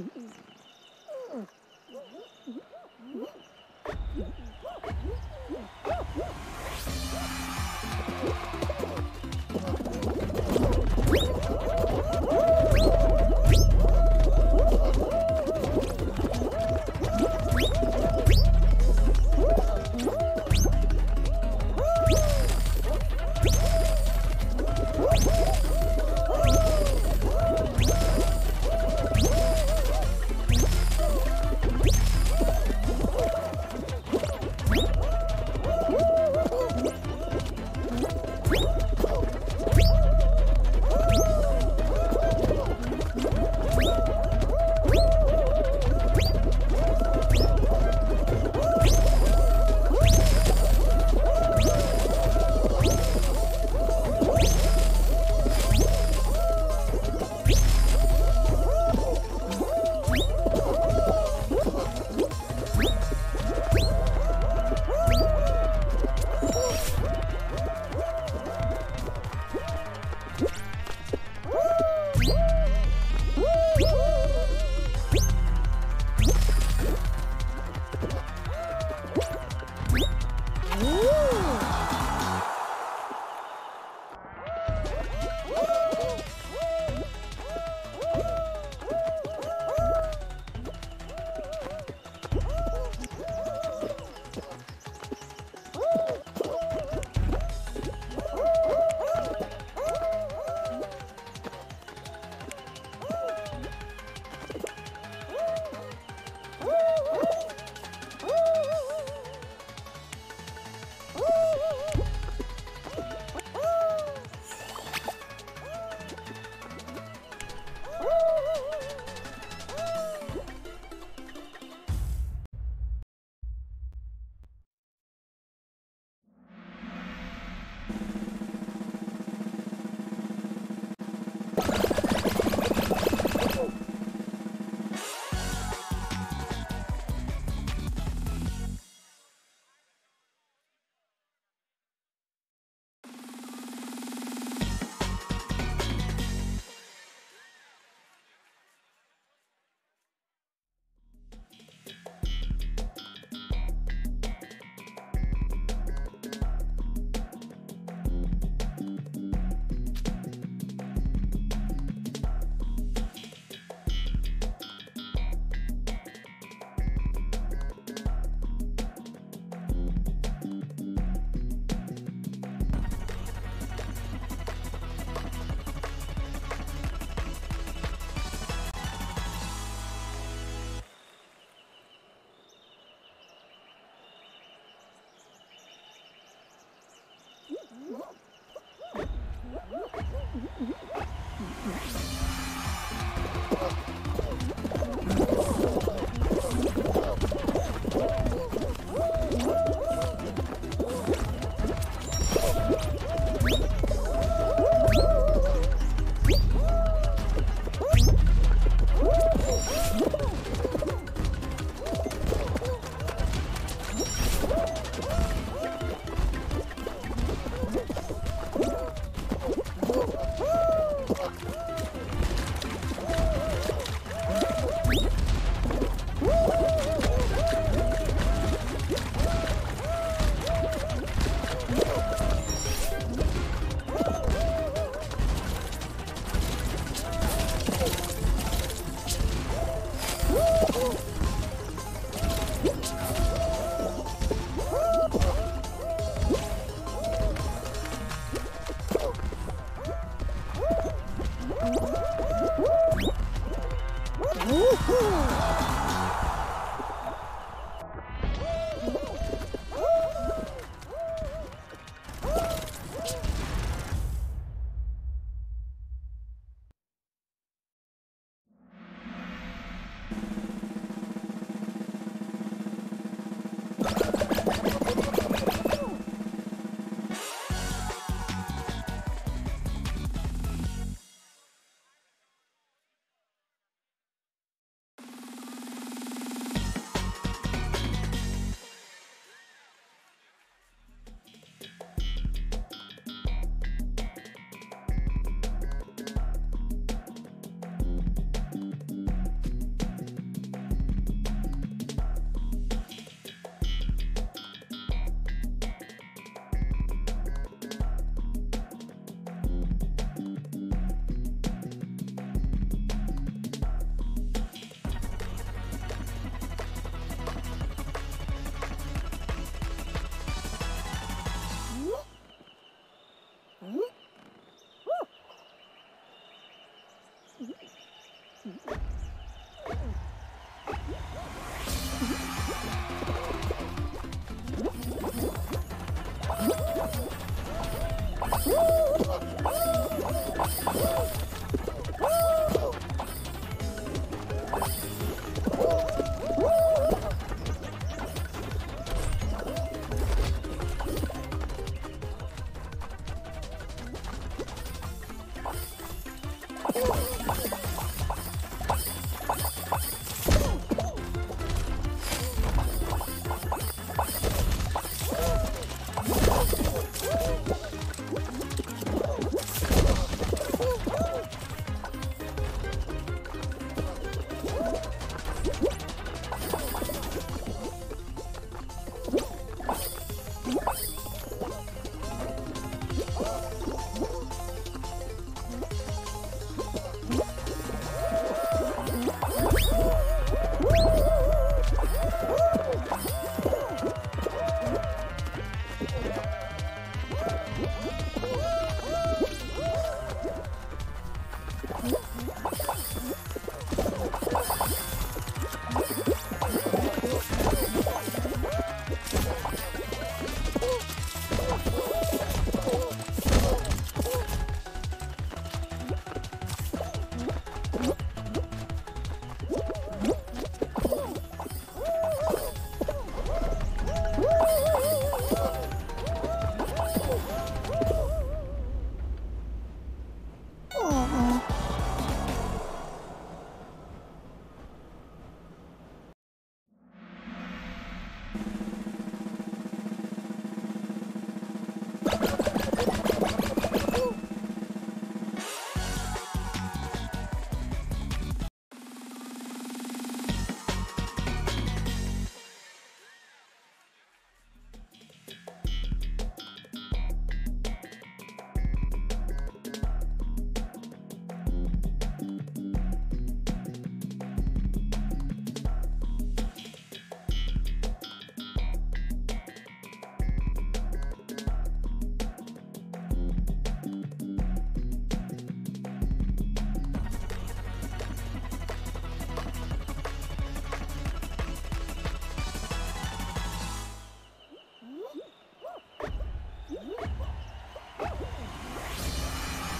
Mm-hmm. Uhul!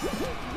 Yeah.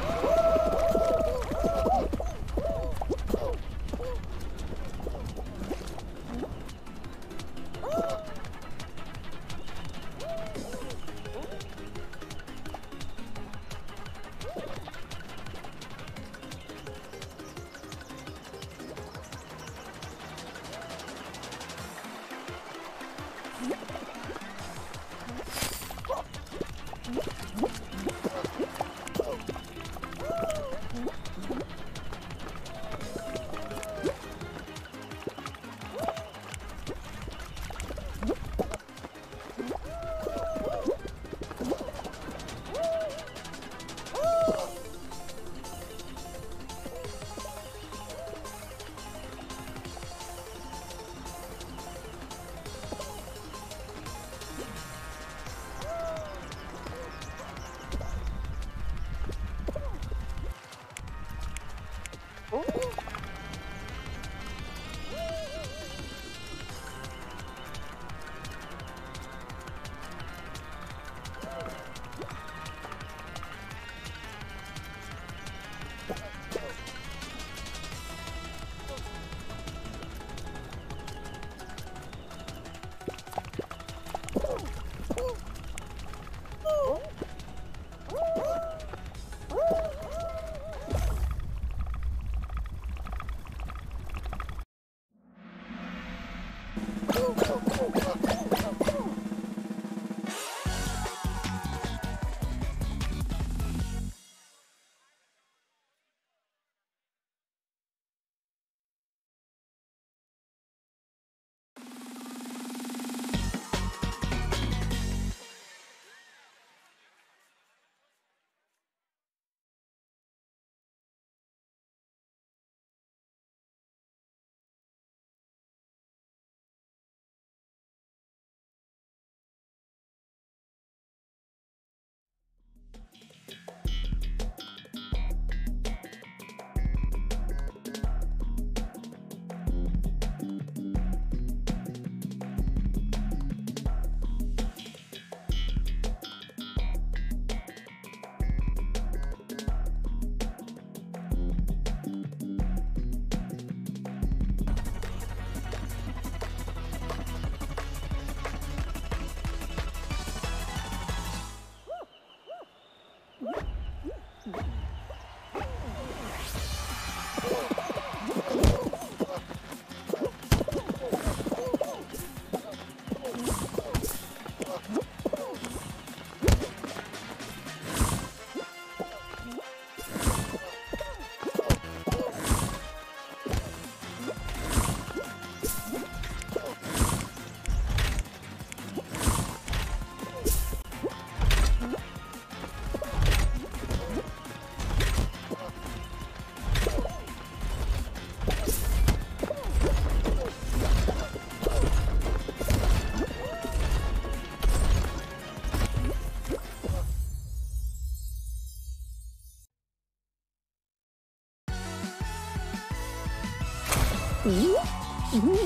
Mm-hmm.